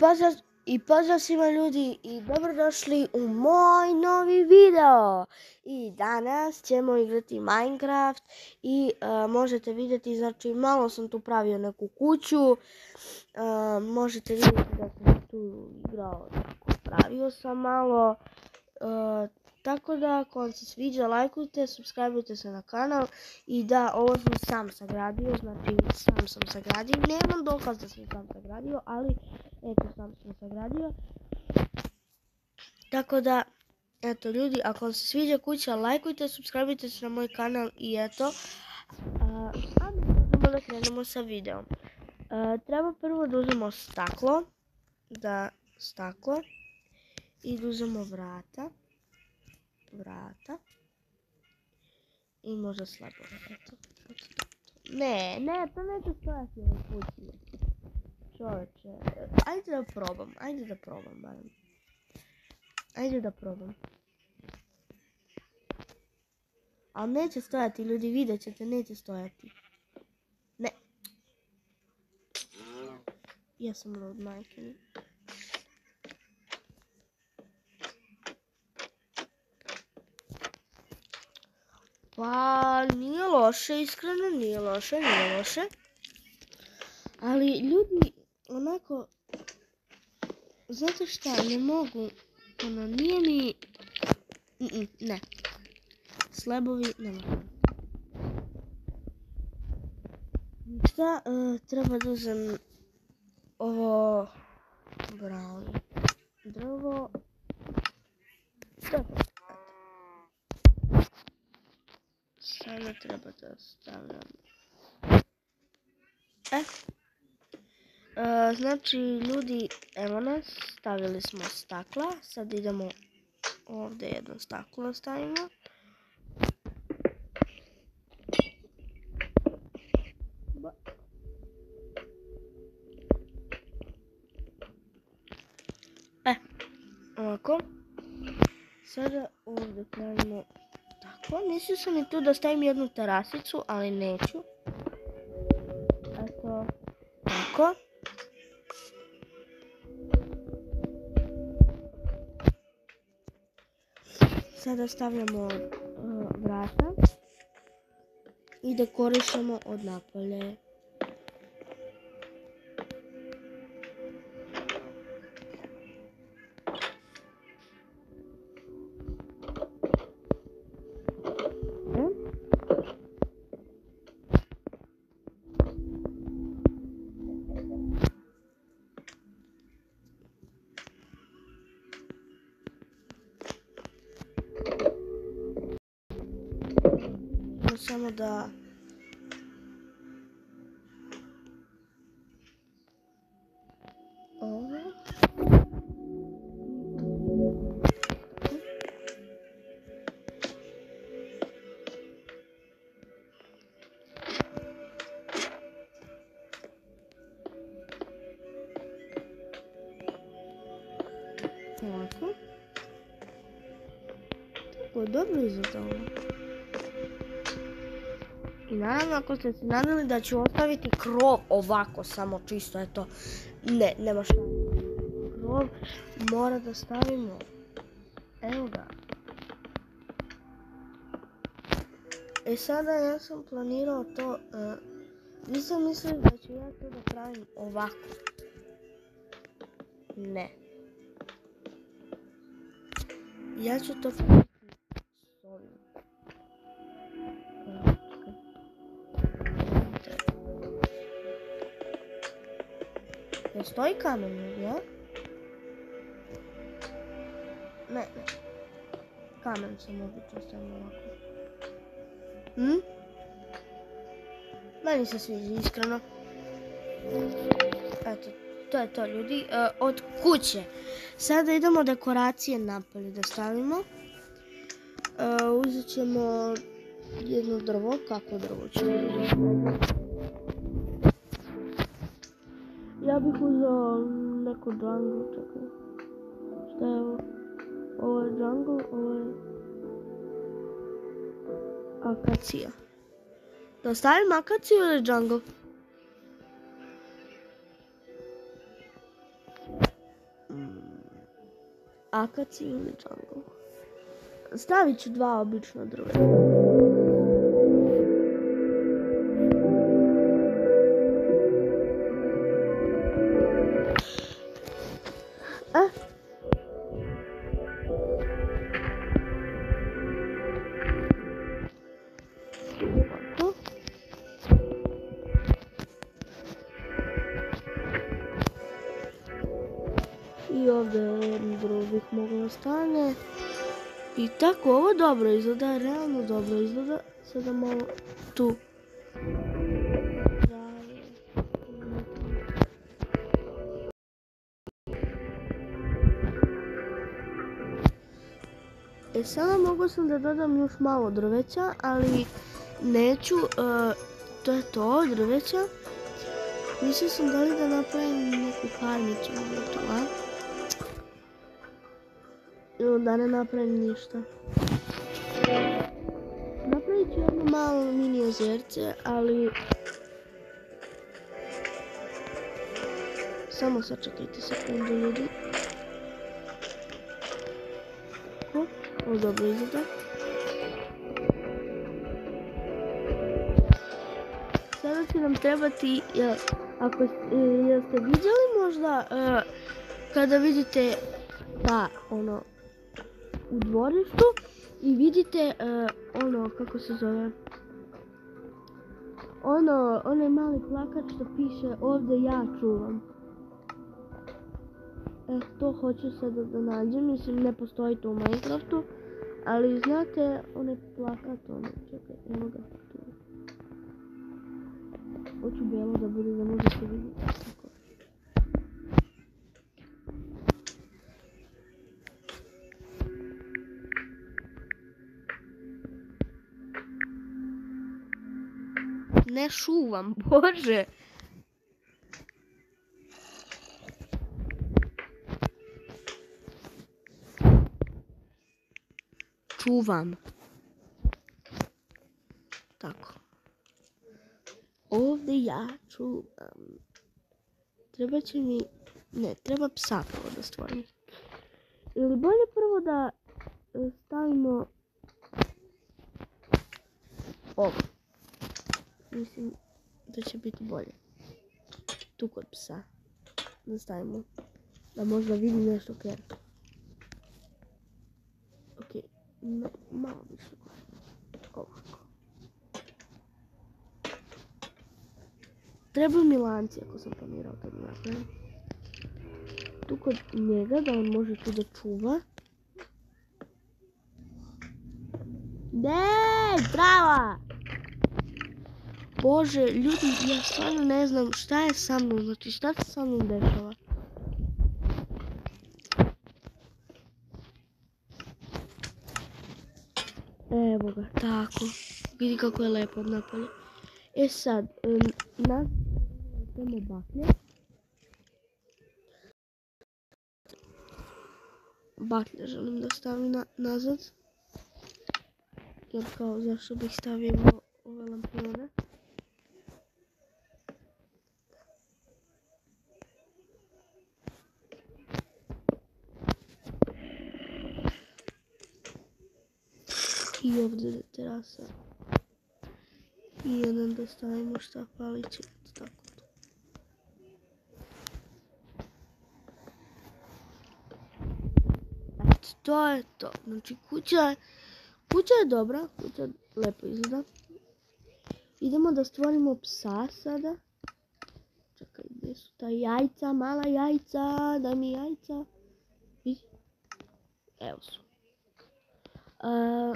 pozdrav, i pozdrav svima ljudi i dobrodošli u moj novi video. I danas ćemo igrati Minecraft i e, možete vidjeti, znači malo sam tu pravio neku kuću. E, možete vidjeti da sam tu igrao, tako, pravio sam malo. E, tako da, ako vam se sviđa, lajkujte, subscribeujte se na kanal i da, ovo sam sam sagradio, znači sam sam sagradio, nemam dokaz da sam sam sagradio, ali eto sam sam sagradio. Tako da, eto ljudi, ako vam se sviđa kuća, lajkujte, subscribeujte se na moj kanal i eto. A, a možemo da krenemo sa videom. treba prvo da uzmemo staklo, da staklo i da uzmemo vrata vrata. I možda slabo. Ne, ne, to neće stojati ovoj kući. Čovječe, ajde da probam, ajde da probam barem. Ajde da probam. Ali neće stojati, ljudi, vidjet ćete, neće stojati. Ne. Ja sam road majke. Pa nije loše, iskreno nije loše, nije loše. Ali ljudi, onako, zato šta ne mogu, ono, nije mi, ne, slebovi ne mogu. Šta, e, treba da uzem ovo brown drvo, Sada treba da stavljam. E. e. znači, ljudi, evo nas, stavili smo stakla. Sad idemo ovdje jedno staklo stavimo. E, ovako. Sada ovdje pravimo tako. Mislio sam i tu da stavim jednu terasicu, ali neću. Eto, tako. Sada stavljamo uh, vrata i dekorišemo od napolje. Samo da ovo Ovako. Tako, dobro izgleda i naravno ako ste se nadali da ću ostaviti krov ovako samo čisto, eto, ne, nema šta. Krov mora da stavimo, evo ga. E sada ja sam planirao to, uh, nisam mislio da ću ja to da pravim ovako. Ne. Ja ću to Ne stoji kamen, ja? Ne, ne. Kamen sam obično stavio ovako. Hm? Meni se sviđa, iskreno. Eto, to je to ljudi. E, od kuće. Sada idemo dekoracije napolje da stavimo. E, uzet ćemo jedno drvo. Kako drvo ćemo? Ja bih uzeo neko jungle, čekaj. Šta je ovo? Ovo je jungle, ovo je... Akacija. Da stavim akaciju ili mm, akaciju ili jungle. Stavit ću dva obična drveta. I tako ovo dobro izgleda, realno dobro izgleda. Sada malo tu. E sada mogu sam da dodam još malo drveća, ali neću, e, to je to drveća. Mislio sam da li da napravim neku farmicu to, a? Ili da ne napravim ništa. Napravit ću jedno malo mini jezerce, ali... Samo sačekajte sekundu ljudi. Ovo dobro izgleda. Sada će nam trebati, ako e, jeste vidjeli možda, e, kada vidite da, ono, u dvorištu i vidite e, ono, kako se zove, ono, onaj mali plakat što piše ovdje ja čuvam. E, to hoću sada da nađem, mislim ne postoji to u Minecraftu, ali znate onaj plakat, ono, čekaj, evo ga tu. Hoću bijelo da bude da možete vidjeti. Tako. Ne šuvam, bože. Čuvam. Tako. Ovdje ja čuvam. Treba će mi... Ne, treba psa prvo da stvorim. Ili bolje prvo da e, stavimo ovo. Mislim da će biti bolje. Tu kod psa. Da. Da možda vidi nešto kjer. Ok. No, malo više. Ovako. Trebaju mi lanci ako sam planirao to da napravim. Tu kod njega da on može tu da čuva. Ne, trava! Bože, ljudi, ja stvarno ne znam šta je sa mnom, znači šta se sa mnom dešava. Evo ga, tako. Vidi kako je lepo napolje. E sad, em, na teme baklje. Baklje želim da stavim na, nazad. Jer kao zašto bih stavio ove lampione. I ovdje je terasa. I jedan da stavimo šta fali će tako. To je to. Znači kuća je, kuća je dobra, kuća lepo izgleda. Idemo da stvorimo psa sada. Čekaj, gdje su ta jajca, mala jajca, daj mi jajca. Evo su. A,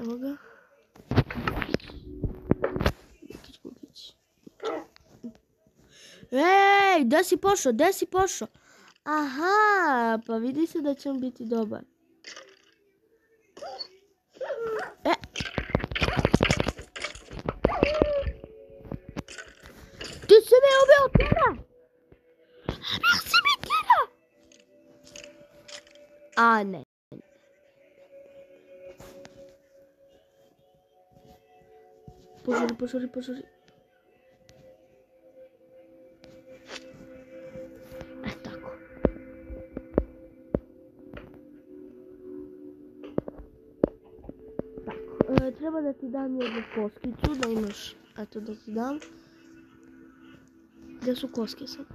evo ga. Bukić, bukić. Ej, gdje si pošao, gdje si pošao? Aha, pa vidi se da će on biti dobar. E. Ti si me ubio Kera! Ubio si mi Kera! A ne. Pożuli, pożuli, pożuli. E tako. Tako. Treba da ti dam jednu koskicu, da imaš, eto da ti dam. Gdje su koske sad?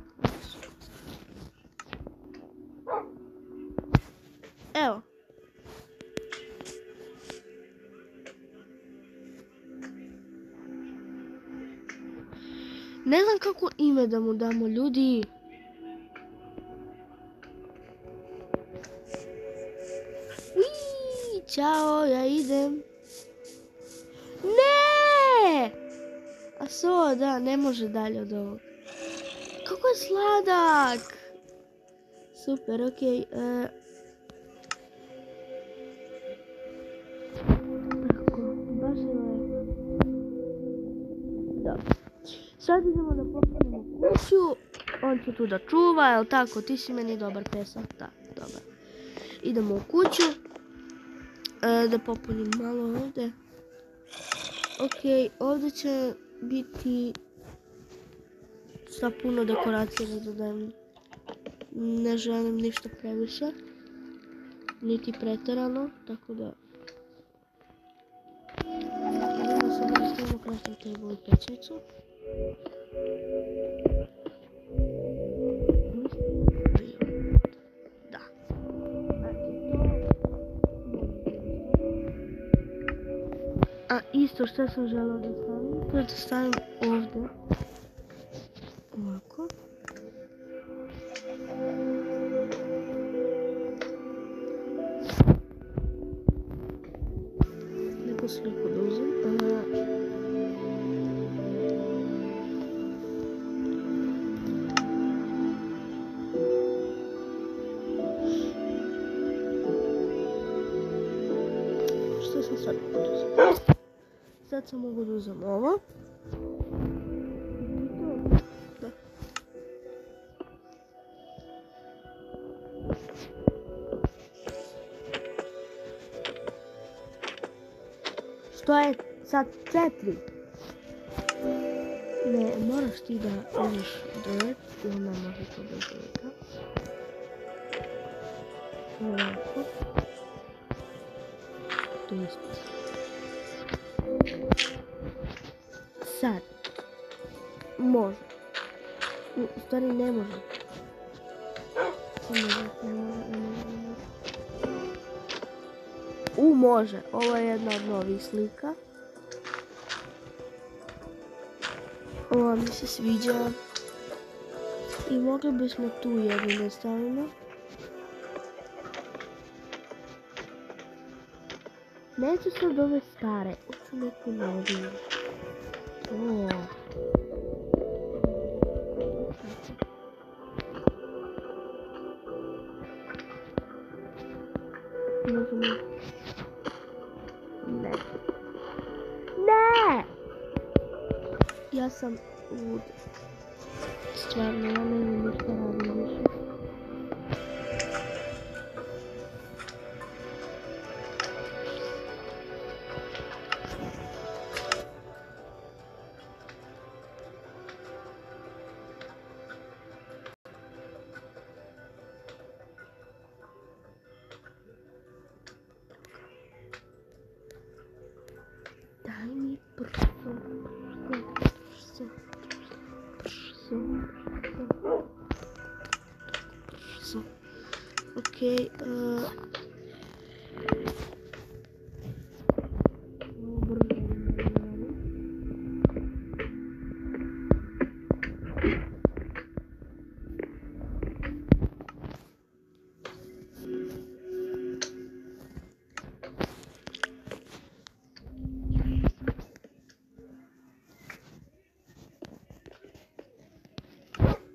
Ne znam kako ime da mu damo ljudi. Ćao, ja idem. Ne! A so, da, ne može dalje od ovog. Kako je sladak! Super, okej. e. Tako, Sad idemo da popunimo kuću. On će tu da čuva, jel tako? Ti si meni dobar pesak. Da, dobar. Idemo u kuću. E, da popunim malo ovdje. Ok, ovdje će biti sa puno dekoracije da dodajem. Ne želim ništa previše. Niti pretjerano, tako da... Idemo sad da stavimo crafting table i. A isto što sam želela da stavim, to da stavim ovdje. От самого Розумова. Що е за четири? Не, мораш ти да одиш долет и она може да бъде така. Малко. Тоест. Može. U stvari ne može. Ne može. U, može. Ovo je jedna od novih slika. Ova mi se sviđa. I mogli bismo tu jednu da stavimo. Neću sad ove stare, hoću neku noviju. O. Ja sam lud. Stvarno, ja ne znam ništa Ne radim.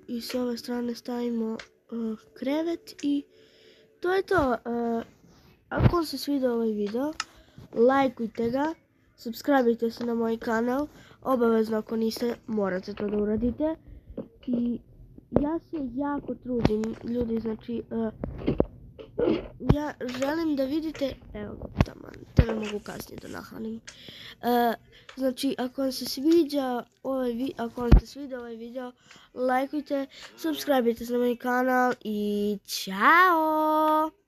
i s ove strane stavimo uh, krevet i to je to. Uh, ako vam se svidio ovaj video, lajkujte ga, subscribeite se na moj kanal, obavezno ako niste morate to da uradite. I ja se jako trudim, ljudi, znači, uh, ja želim da vidite, evo taman, tebe mogu kasnije da nahranim. E, znači, ako vam se sviđa ovaj vi, ako vam se sviđa ovaj video, lajkujte, subscribeite se na moj kanal i čao!